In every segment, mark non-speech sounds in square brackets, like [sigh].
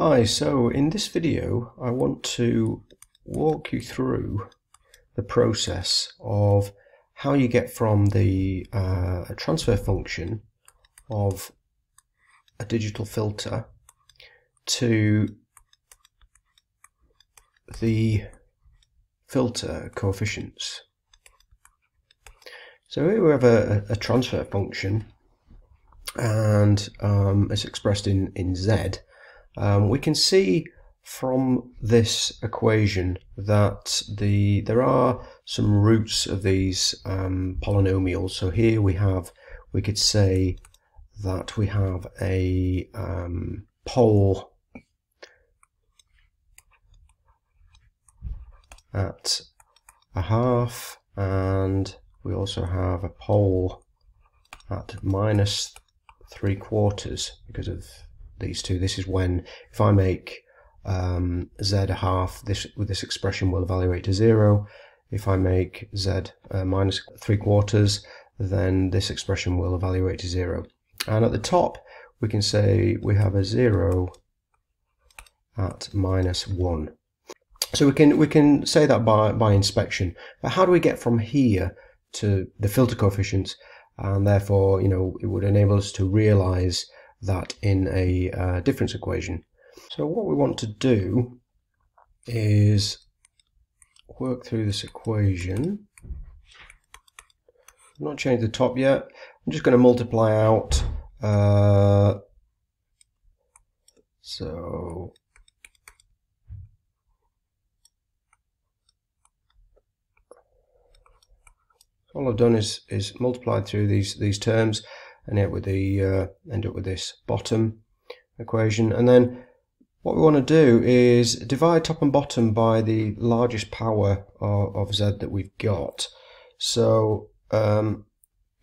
Hi, so in this video I want to walk you through the process of how you get from the uh, transfer function of a digital filter to the filter coefficients. So here we have a, a transfer function and um, it's expressed in, in z. Um, we can see from this equation that the there are some roots of these um, polynomials. So here we have, we could say that we have a um, pole at a half and we also have a pole at minus three quarters because of these two. This is when if I make um, z a half, this with this expression will evaluate to zero. If I make z uh, minus three quarters, then this expression will evaluate to zero. And at the top, we can say we have a zero at minus one. So we can we can say that by by inspection. But how do we get from here to the filter coefficients? And therefore, you know, it would enable us to realize that in a uh, difference equation. So what we want to do is work through this equation. I'm not change the top yet. I'm just going to multiply out. Uh, so all I've done is is multiplied through these these terms and end with the uh, end up with this bottom equation. And then what we want to do is divide top and bottom by the largest power of, of z that we've got. So um,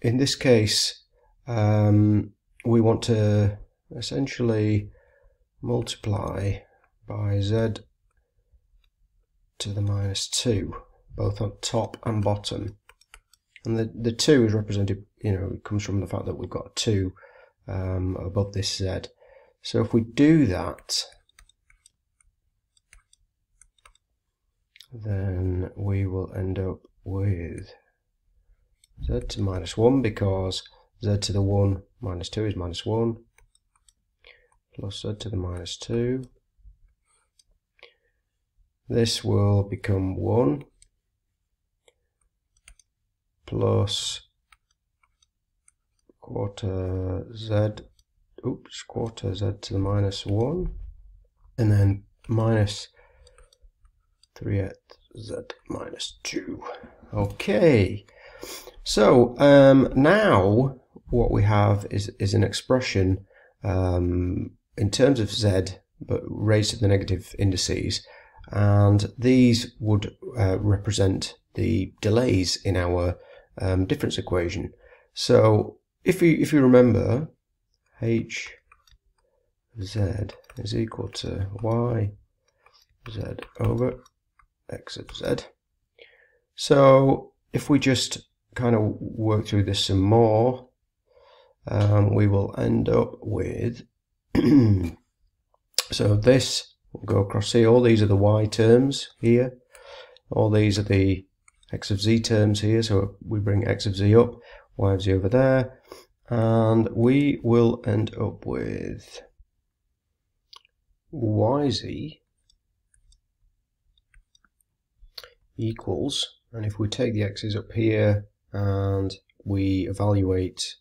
in this case um, we want to essentially multiply by z to the minus 2 both on top and bottom and the, the 2 is represented you know, it comes from the fact that we've got 2 um, above this z. So if we do that, then we will end up with z to minus 1 because z to the 1 minus 2 is minus 1 plus z to the minus 2. This will become 1 plus quarter z, oops, quarter z to the minus 1, and then minus 3 z minus 2. Okay, so um, now what we have is, is an expression um, in terms of z, but raised to the negative indices, and these would uh, represent the delays in our um, difference equation. So if you if you remember, h z is equal to y z over x of z. So if we just kind of work through this some more, um, we will end up with [clears throat] so this will go across here. All these are the y terms here. All these are the x of z terms here. So we bring x of z up y of z over there, and we will end up with yz equals, and if we take the x's up here and we evaluate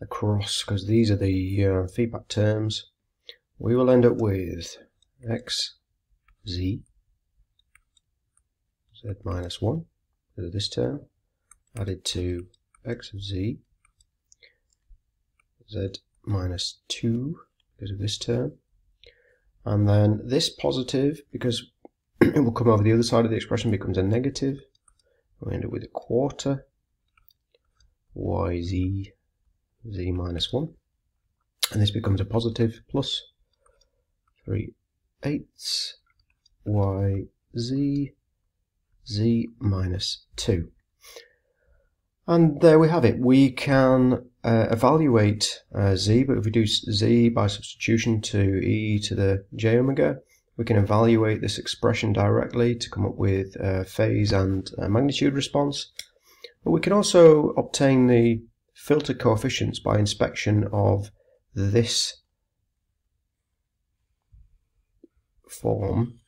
across, because these are the uh, feedback terms, we will end up with x z z minus 1 this term added to x of z, z minus 2 because of this term. And then this positive, because [clears throat] it will come over the other side of the expression, becomes a negative. We end up with a quarter yz z minus 1. And this becomes a positive plus 3 eighths yz z minus 2. And there we have it. We can uh, evaluate uh, z, but if we do z by substitution to e to the j omega, we can evaluate this expression directly to come up with phase and magnitude response. But we can also obtain the filter coefficients by inspection of this form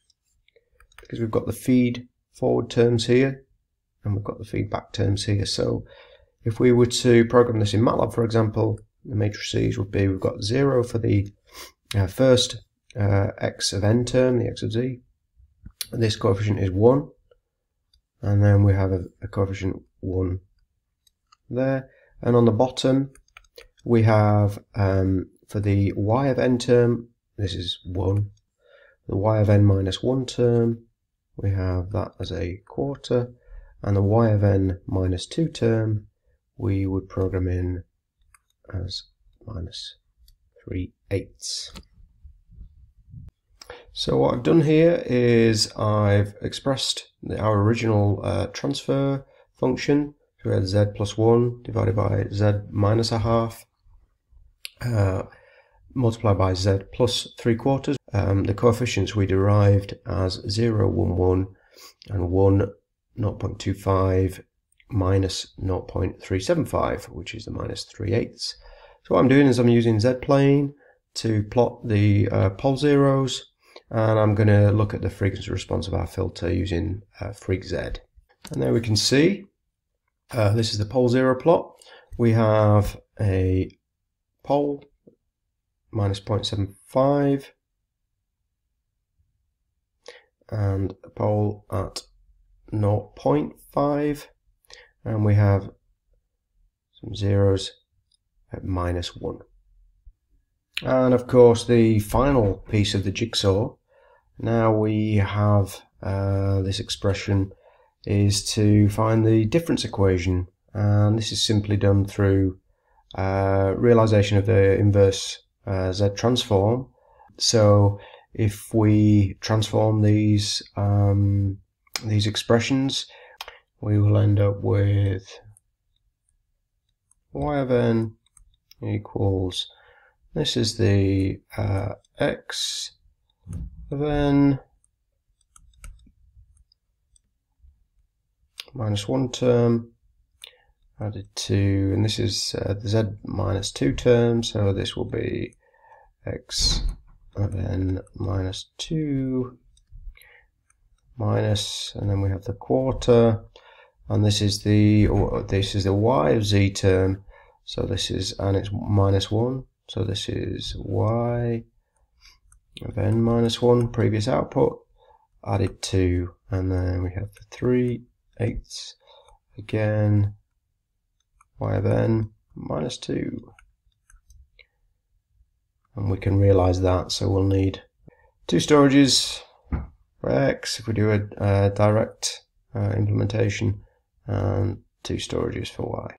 because we've got the feed forward terms here and we've got the feedback terms here. So if we were to program this in MATLAB, for example, the matrices would be we've got 0 for the uh, first uh, x of n term, the x of z. And this coefficient is 1. And then we have a, a coefficient 1 there. And on the bottom, we have um, for the y of n term, this is 1. The y of n minus 1 term, we have that as a quarter and the y of n minus 2 term we would program in as minus 3 eighths. So what I've done here is I've expressed our original uh, transfer function. So we had z plus 1 divided by z minus a half uh, multiplied by z plus 3 quarters. Um, the coefficients we derived as 0, 1, 1 and 1 0.25 minus 0.375, which is the minus 3 eighths. So what I'm doing is I'm using zplane to plot the uh, pole zeros, and I'm going to look at the frequency response of our filter using uh, freqz. And there we can see, uh, this is the pole zero plot. We have a pole minus 0.75 and a pole at 0.5 and we have some zeros at minus 1. And of course the final piece of the jigsaw, now we have uh, this expression is to find the difference equation and this is simply done through uh, realization of the inverse uh, Z transform. So if we transform these um, these expressions, we will end up with y of n equals, this is the uh, x of n minus 1 term added to, and this is uh, the z minus 2 term, so this will be x of n minus 2 minus, and then we have the quarter, and this is the this is the y of z term. So this is and it's minus one. So this is y of n minus one previous output added to, and then we have the three eighths again y of n minus two and we can realize that so we'll need two storages for X if we do a, a direct uh, implementation and two storages for Y.